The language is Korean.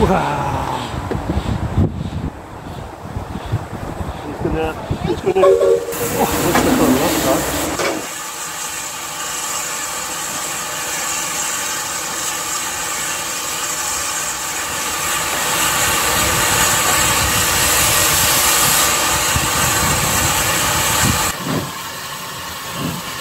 우와. It's gonna, it's gonna, oh, what's the color? That's you